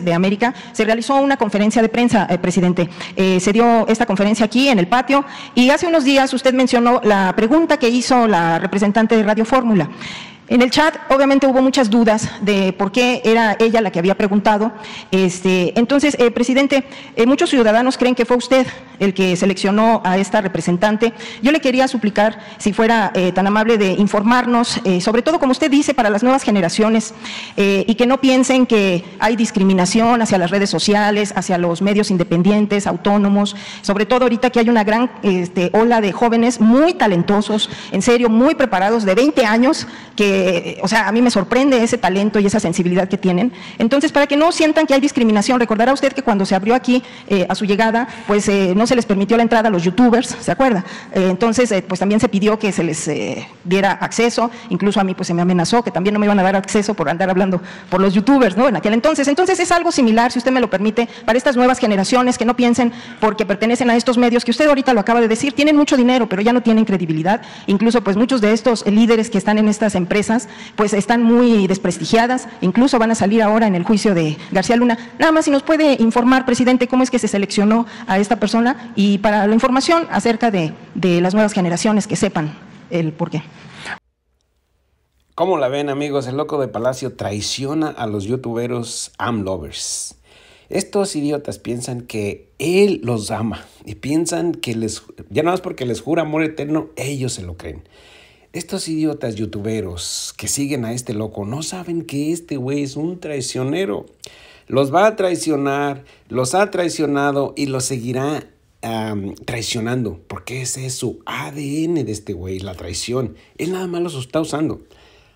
de América, se realizó una conferencia de prensa, eh, presidente. Eh, se dio esta conferencia aquí en el patio y hace unos días usted mencionó la pregunta que hizo la representante de Radio Fórmula. En el chat, obviamente, hubo muchas dudas de por qué era ella la que había preguntado. Este, entonces, eh, presidente, eh, muchos ciudadanos creen que fue usted el que seleccionó a esta representante. Yo le quería suplicar si fuera eh, tan amable de informarnos, sobre todo, como usted dice, para las nuevas generaciones, y que no piensen que hay discriminación hacia las redes sociales, hacia los medios independientes, autónomos, sobre todo ahorita que hay una gran este, ola de jóvenes muy talentosos, en serio, muy preparados, de 20 años, que o sea, a mí me sorprende ese talento y esa sensibilidad que tienen. Entonces, para que no sientan que hay discriminación, recordará usted que cuando se abrió aquí eh, a su llegada, pues eh, no se les permitió la entrada a los youtubers, ¿se acuerda? Eh, entonces, pues también se pidió que se les diera acceso, incluso a mí pues se me amenazó que también no me iban a dar acceso por andar hablando por los youtubers, ¿no? En aquel entonces. Entonces, es algo similar, si usted me lo permite, para estas nuevas generaciones que no piensen porque pertenecen a estos medios, que usted ahorita lo acaba de decir, tienen mucho dinero, pero ya no tienen credibilidad. Incluso, pues muchos de estos líderes que están en estas empresas pues están muy desprestigiadas, incluso van a salir ahora en el juicio de García Luna. Nada más si nos puede informar, presidente, cómo es que se seleccionó a esta persona y para la información acerca de, las nuevas generaciones que sepan el por qué. ¿Cómo la ven amigos? El loco de Palacio traiciona a los youtuberos AmLovers. Estos idiotas piensan que él los ama y piensan que les, ya nada más porque les jura amor eterno, ellos se lo creen. Estos idiotas youtuberos que siguen a este loco no saben que este güey es un traicionero. Los va a traicionar, los ha traicionado y los seguirá traicionando, porque ese es su ADN de este güey, la traición. Él nada más los está usando.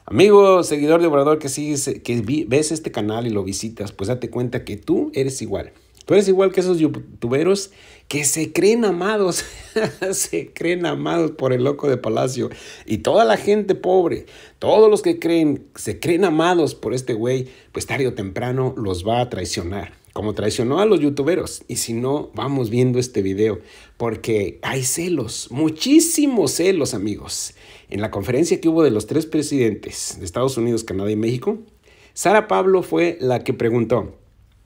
Amigo, seguidor de Obrador que sigues, que ves este canal y lo visitas, pues date cuenta que tú eres igual. Tú eres igual que esos youtuberos que se creen amados, se creen amados por el loco de Palacio. Y toda la gente pobre, todos los que creen, se creen amados por este güey, pues tarde o temprano los va a traicionar. Como traicionó a los youtuberos. Y si no, vamos viendo este video. Porque hay celos, muchísimos celos, amigos. En la conferencia que hubo de los tres presidentes de Estados Unidos, Canadá y México, Sara Pablo fue la que preguntó,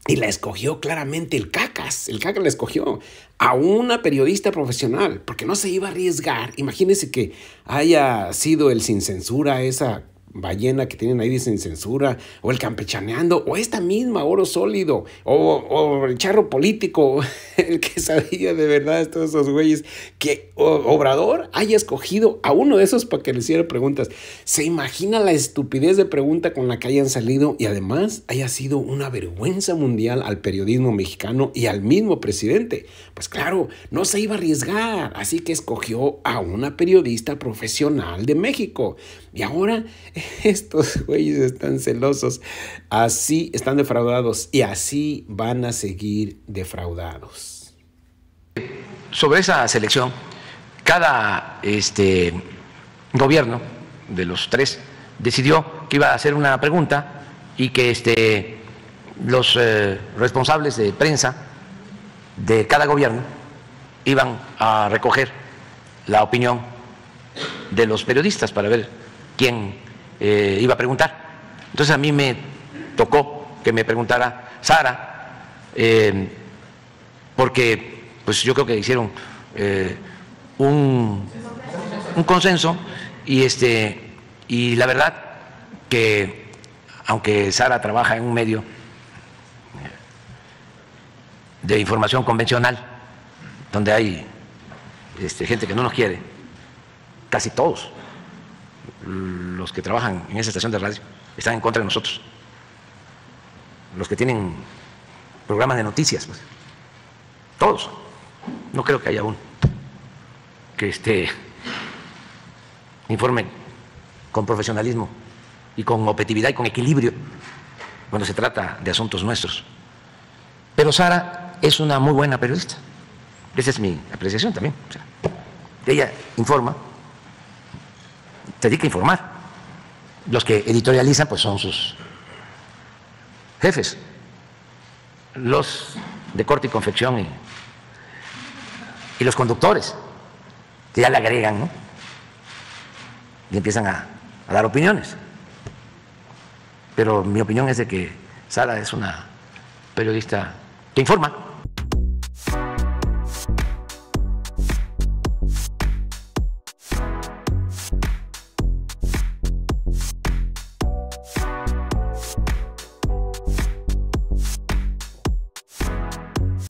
y la escogió claramente el Cacas. El Cacas la escogió a una periodista profesional, porque no se iba a arriesgar. Imagínense que haya sido el sin censura esa ballena que tienen ahí sin censura, o el campechaneando, o esta misma oro sólido, o, el charro político, el que sabía de verdad todos esos güeyes, que Obrador haya escogido a uno de esos para que le hiciera preguntas. ¿Se imagina la estupidez de pregunta con la que hayan salido y además haya sido una vergüenza mundial al periodismo mexicano y al mismo presidente? Pues claro, no se iba a arriesgar, así que escogió a una periodista profesional de México. Y ahora estos güeyes están celosos, así están defraudados y así van a seguir defraudados. Sobre esa selección, cada este, gobierno de los tres decidió que iba a hacer una pregunta y que este, los eh, responsables de prensa de cada gobierno iban a recoger la opinión de los periodistas para ver quién eh, iba a preguntar. Entonces a mí me tocó que me preguntara Sara, eh, porque pues yo creo que hicieron eh, un, un, consenso y este y la verdad que aunque Sara trabaja en un medio de información convencional donde hay este, gente que no nos quiere, casi todos los que trabajan en esa estación de radio están en contra de nosotros. Los que tienen programas de noticias, pues. todos. No creo que haya uno que esté informe con profesionalismo y con objetividad y con equilibrio cuando se trata de asuntos nuestros. Pero Sara es una muy buena periodista. Esa es mi apreciación también. ella informa se dedica a informar. Los que editorializan pues son sus jefes, los de corte y confección y, y los conductores, que ya le agregan, ¿no? Y empiezan a, a dar opiniones. Pero mi opinión es de que Sara es una periodista que informa